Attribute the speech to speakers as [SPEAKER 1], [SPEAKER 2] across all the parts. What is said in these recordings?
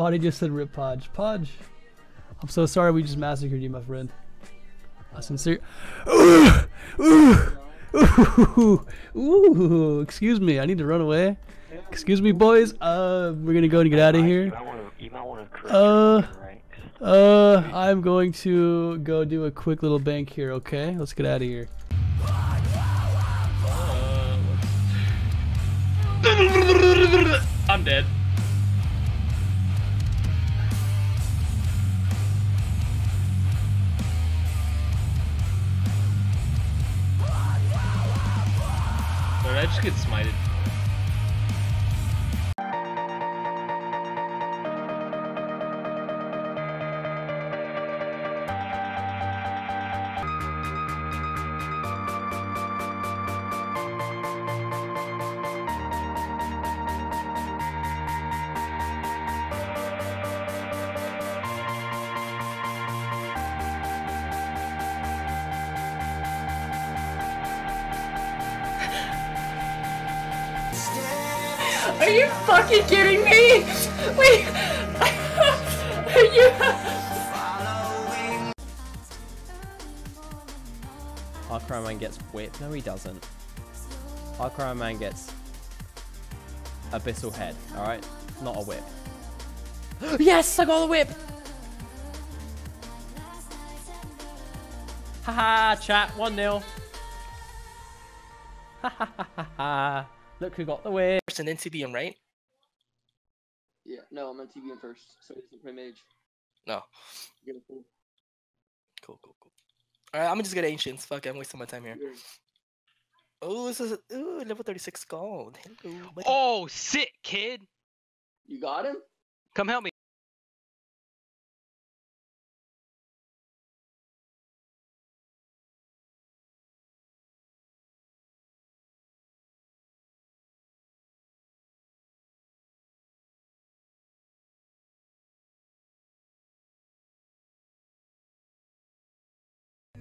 [SPEAKER 1] Body just said rip Podge. Podge, I'm so sorry we just massacred you, my friend. A sincere. Ooh, ooh, ooh, ooh, excuse me, I need to run away. Excuse me, boys. Uh, we're gonna go and get out of here. Uh. Uh, I'm going to go do a quick little bank here. Okay, let's get out of here.
[SPEAKER 2] I'm dead. Just get smited?
[SPEAKER 3] Are you fucking kidding me? Wait. Are you?
[SPEAKER 4] Hardcore Man gets whip. No, he doesn't. Hardcore Man gets abyssal head. All right, not a whip. yes, I got the whip. Haha, chat one 0 Ha ha ha ha ha. Look who got the whip.
[SPEAKER 5] First and then TBM, right?
[SPEAKER 6] Yeah, no, I'm on TV in first, so he doesn't play mage.
[SPEAKER 5] No.
[SPEAKER 6] Get a full.
[SPEAKER 5] Cool, cool, cool. Alright, I'm gonna just get ancients. Fuck, it, I'm wasting my time here. Oh, this is ooh, level 36 gold. Hello.
[SPEAKER 2] Oh, sick, kid.
[SPEAKER 6] You got him?
[SPEAKER 2] Come help me.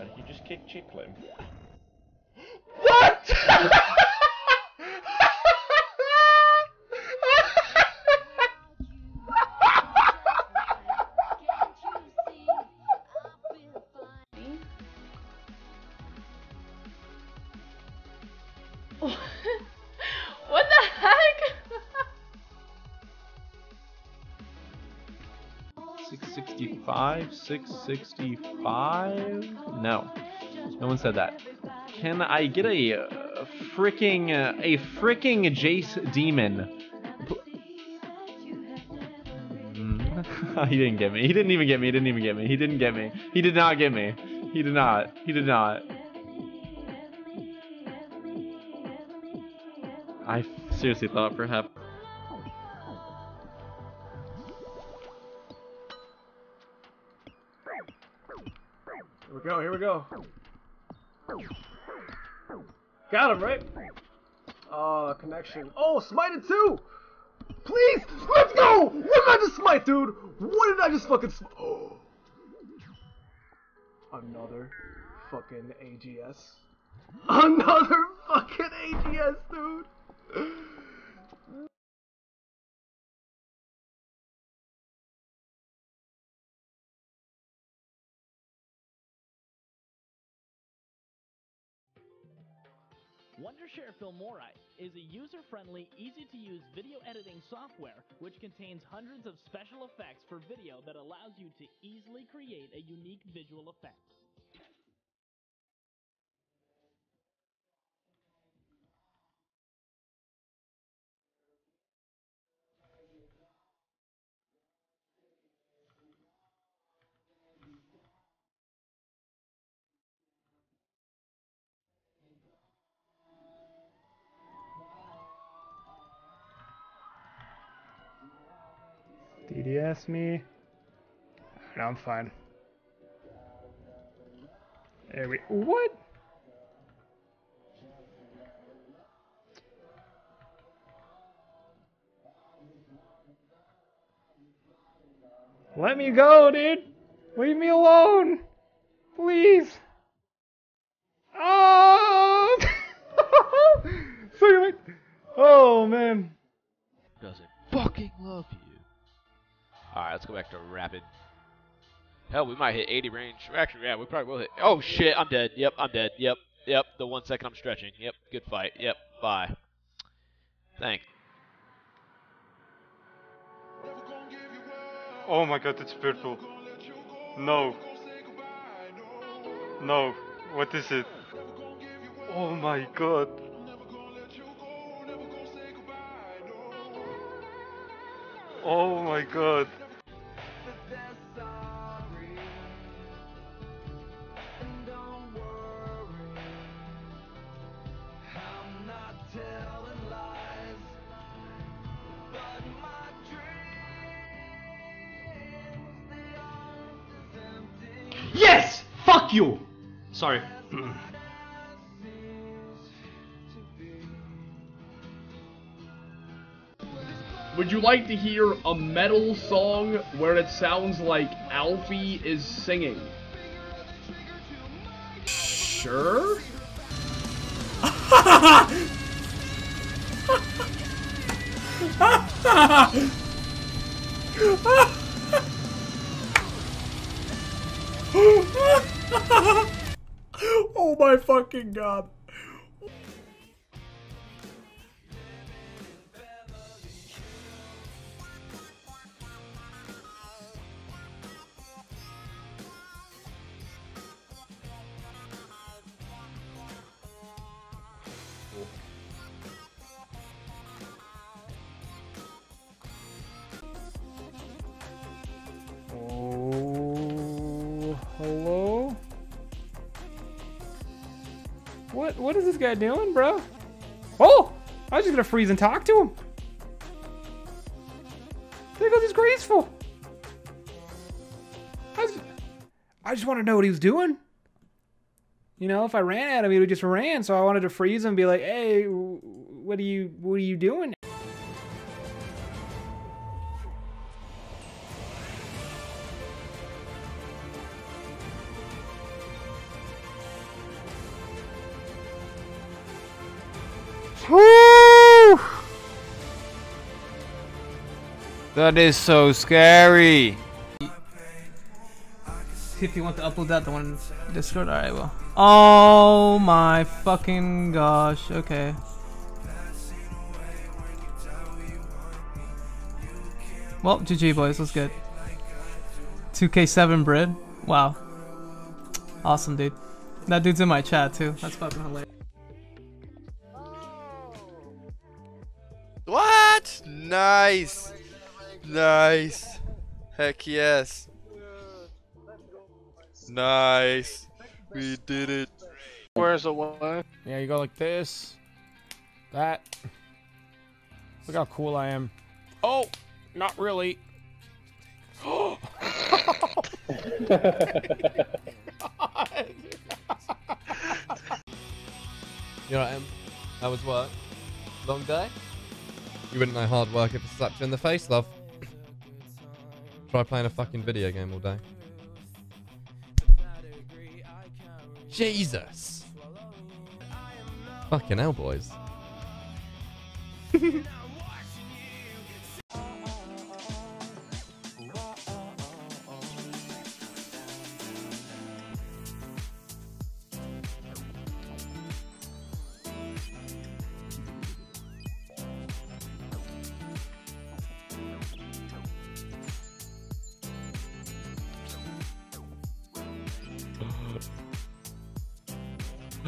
[SPEAKER 7] And
[SPEAKER 8] he just kicked Chicklem.
[SPEAKER 7] What?
[SPEAKER 3] what
[SPEAKER 9] 665, 665. No, no one said that. Can I get a uh, freaking uh, a freaking Jace demon? Mm. he didn't get me. He didn't even get me. He didn't even get me. He didn't get me. He did not get me. He did not. He did not. I seriously thought perhaps.
[SPEAKER 7] We go. Got him, right? Uh, connection. Oh, smited too! Please! Let's go! What did I just smite, dude? What did I just fucking smite? Oh. Another fucking AGS. Another fucking AGS, dude!
[SPEAKER 10] Wondershare Filmora is a user-friendly, easy-to-use video editing software which contains hundreds of special effects for video that allows you to easily create a unique visual effect.
[SPEAKER 7] DDS me.
[SPEAKER 2] No, I'm fine. There we. What? Let me go, dude. Leave me alone. Please. Oh! Sorry, wait. Oh, man.
[SPEAKER 11] Does it fucking love you. Alright, let's go back to rapid. Hell, we might hit 80 range. Actually, yeah, we probably will hit. Oh shit, I'm dead. Yep, I'm dead. Yep, yep. The one second I'm stretching. Yep, good fight. Yep, bye. Thanks.
[SPEAKER 12] Oh my god, it's purple. No. No. What is it? Oh my god. Oh my god.
[SPEAKER 13] Yes! Fuck you! Sorry.
[SPEAKER 14] Would you like to hear a metal song where it sounds like Alfie is singing? Sure.
[SPEAKER 15] fucking god.
[SPEAKER 2] What what is this guy doing, bro? Oh! I was just gonna freeze and talk to him. There goes his graceful. I, was, I just want to know what he was doing. You know, if I ran at him, he would just ran. So I wanted to freeze him and be like, "Hey, what are you what are you doing?"
[SPEAKER 16] That is so scary.
[SPEAKER 15] If you want to upload that, the one in Discord. Alright, well. Oh my fucking gosh. Okay. Well, GG boys, let's get 2K7 bread. Wow. Awesome, dude. That dude's in my chat too. That's fucking hilarious.
[SPEAKER 17] What? Nice. Nice. Heck yes. Nice. We did it.
[SPEAKER 18] Where's the one?
[SPEAKER 19] Yeah, you go like this. That. Look how cool I am. Oh, not really.
[SPEAKER 20] You know what, Em? How was work? Long day? You wouldn't know hard work if it slapped you in the face, love. Try playing a fucking video game all day. Jesus! Fucking hell, boys.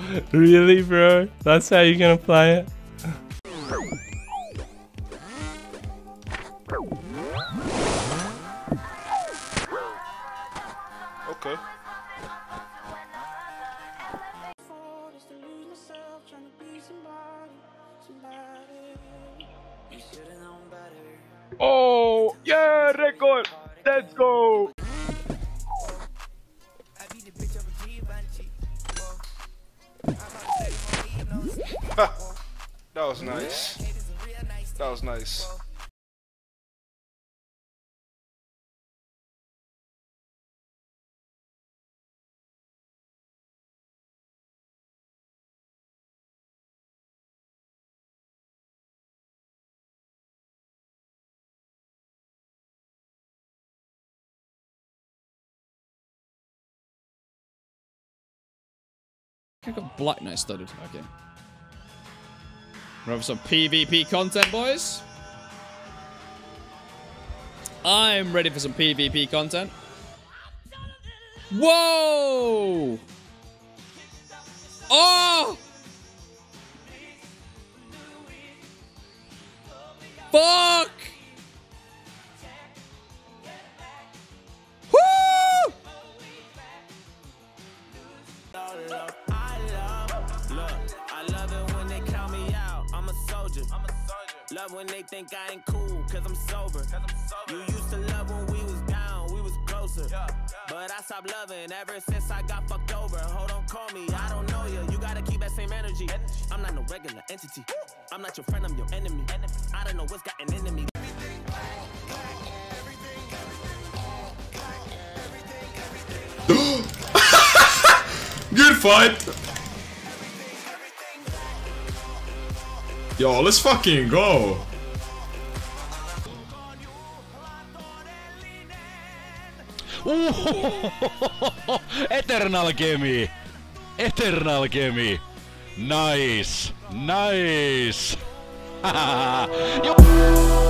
[SPEAKER 21] really, bro? That's how you're gonna play it?
[SPEAKER 17] Okay.
[SPEAKER 12] Oh, yeah, record. Let's go.
[SPEAKER 22] That was nice. That was nice.
[SPEAKER 23] I got Black Knight studded. Okay. Ready for some PvP content, boys? I'm ready for some PvP content. Whoa! Oh! Fuck!
[SPEAKER 24] Love when they think I ain't cool, cause I'm sober. Cause I'm sober. You used to love when we was down, we was closer. But I stopped loving ever since I got fucked over. Hold on, call me, I don't know you. You gotta keep that same energy. I'm not no regular entity. I'm not your friend, I'm your enemy. I don't know what's gotten into me.
[SPEAKER 25] Good fight. Yo, let's fucking go.
[SPEAKER 11] Eternal Gemi! Eternal Gemi! Nice! Nice!